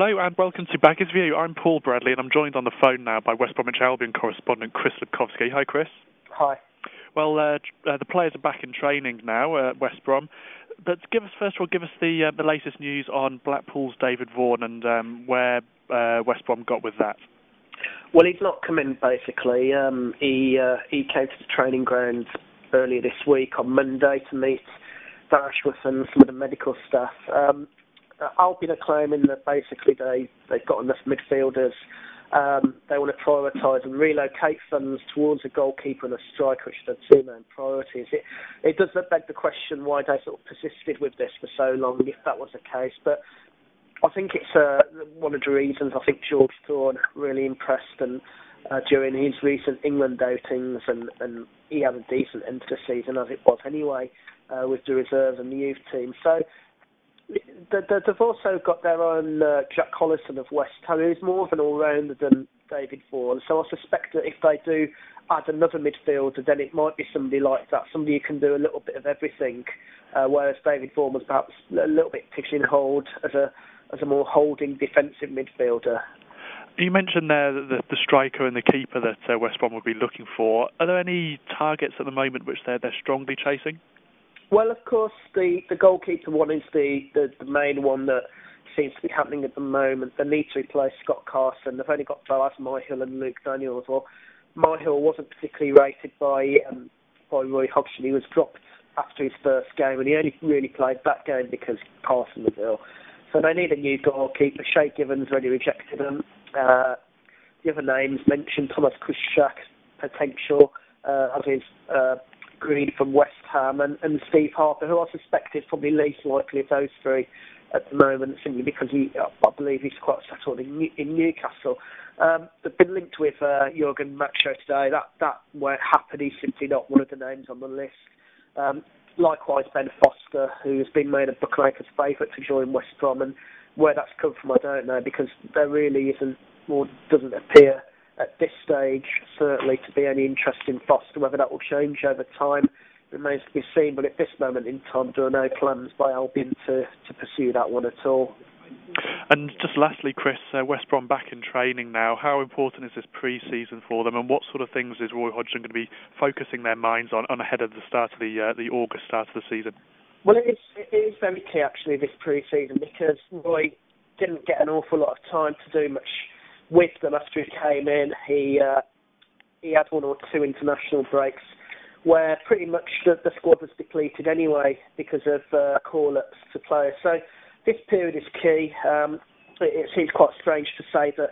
Hello and welcome to Baggies View. I'm Paul Bradley and I'm joined on the phone now by West Bromwich Albion correspondent Chris Lepkowski. Hi, Chris. Hi. Well, uh, uh, the players are back in training now at West Brom. But give us first of all, give us the uh, the latest news on Blackpool's David Vaughan and um, where uh, West Brom got with that. Well, he's not come in basically. Um, he uh, he came to the training ground earlier this week on Monday to meet Ashworth and some of the medical staff. Um, Albion are claiming that basically they they've got enough midfielders. Um, they want to prioritise and relocate funds towards a goalkeeper and a striker, which are the two main priorities. It it does beg the question why they sort of persisted with this for so long, if that was the case. But I think it's uh, one of the reasons. I think George Thorne really impressed and uh, during his recent England outings, and, and he had a decent end to the season as it was anyway uh, with the reserves and the youth team. So they've also got their own uh, Jack Collison of West Ham, who's more of an all-rounder than David Vaughan. So I suspect that if they do add another midfielder, then it might be somebody like that, somebody who can do a little bit of everything. Uh, whereas David Vaughan was perhaps a little bit pigeonholed as a as a more holding defensive midfielder. You mentioned there the, the striker and the keeper that uh, West Brom would be looking for. Are there any targets at the moment which they're they're strongly chasing? Well, of course, the, the goalkeeper one is the, the, the main one that seems to be happening at the moment. They need to replace Scott Carson. They've only got Boaz Myhill and Luke Daniels. Well, Myhill wasn't particularly rated by um, by Roy Hodgson. He was dropped after his first game, and he only really played that game because Carson was ill. So they need a new goalkeeper. Shay Given's already rejected them. Uh, the other names mentioned Thomas Kuszczak, potential uh, as his uh, Green from West Ham and, and Steve Harper, who I suspect is probably least likely of those three at the moment, simply because he, I believe he's quite settled in, in Newcastle. Um, they've been linked with uh, Jurgen Macho today. That that won't happen. He's simply not one of the names on the list. Um, likewise, Ben Foster, who has been made a bookmaker's favourite to join West Brom, and where that's come from, I don't know, because there really isn't or doesn't appear at this stage, certainly, to be any interest in Foster. Whether that will change over time remains to be seen. But at this moment in time, there are no plans by Albion to, to pursue that one at all. And just lastly, Chris, uh, West Brom back in training now. How important is this pre-season for them, and what sort of things is Roy Hodgson going to be focusing their minds on, on ahead of the start of the uh, the August start of the season? Well, it is, it is very key actually this pre-season because Roy didn't get an awful lot of time to do much with them after he came in. He uh, he had one or two international breaks where pretty much the, the squad was depleted anyway because of uh, call-ups to players. So this period is key. Um, it, it seems quite strange to say that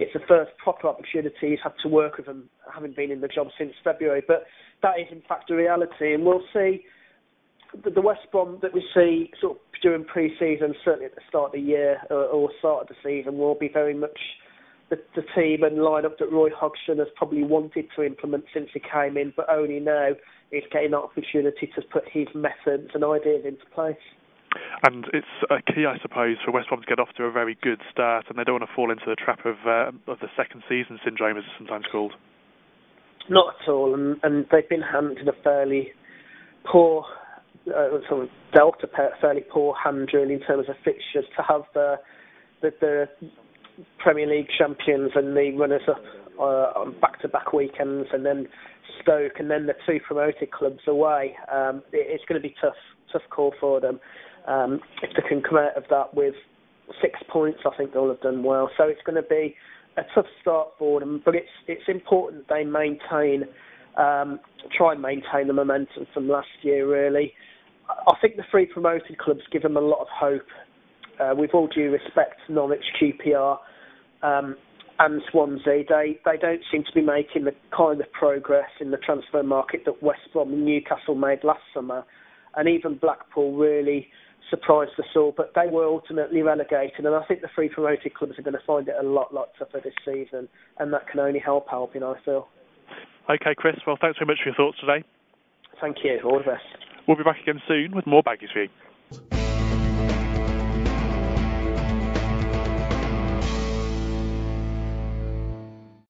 it's the first proper opportunity he's had to work with them, having been in the job since February. But that is in fact a reality, and we'll see the, the West Brom that we see sort of during pre-season, certainly at the start of the year or, or start of the season, will be very much the, the team and lineup that Roy Hodgson has probably wanted to implement since he came in, but only now he's getting that opportunity to put his methods and ideas into place. And it's a key, I suppose, for West Brom to get off to a very good start, and they don't want to fall into the trap of uh, of the second season syndrome, as it's sometimes called. Not at all, and, and they've been handed a fairly poor, uh, sort of dealt a fairly poor hand really in terms of fixtures to have the the, the Premier League champions and the runners up uh, on back-to-back weekends, and then Stoke, and then the two promoted clubs away. Um, it, it's going to be tough, tough call for them. Um, if they can come out of that with six points, I think they'll have done well. So it's going to be a tough start for them, but it's it's important they maintain, um, try and maintain the momentum from last year. Really, I think the three promoted clubs give them a lot of hope uh, with all due respect to Norwich, QPR, um, and Swansea, they, they don't seem to be making the kind of progress in the transfer market that West Brom and Newcastle made last summer. And even Blackpool really surprised us all, but they were ultimately relegated. And I think the three promoted clubs are going to find it a lot, lot tougher this season. And that can only help Albion, I feel. Okay, Chris. Well, thanks very much for your thoughts today. Thank you. All the best. We'll be back again soon with more Baggies for you.